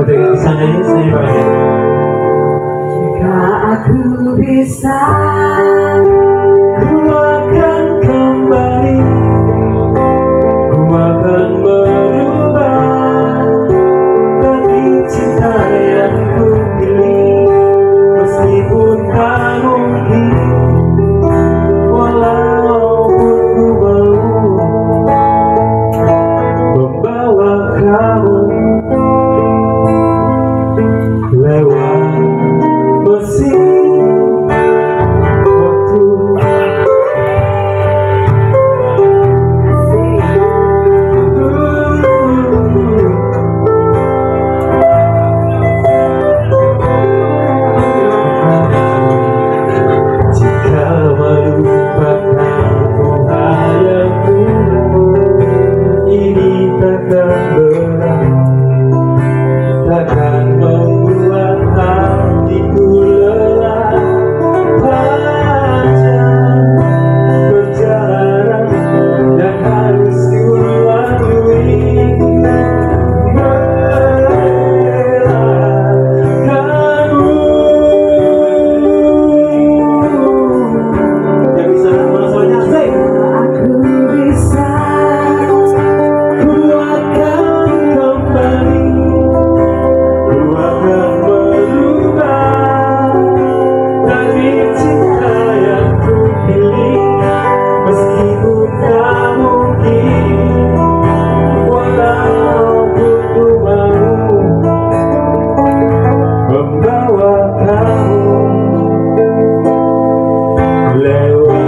Banyak Jika aku bisa there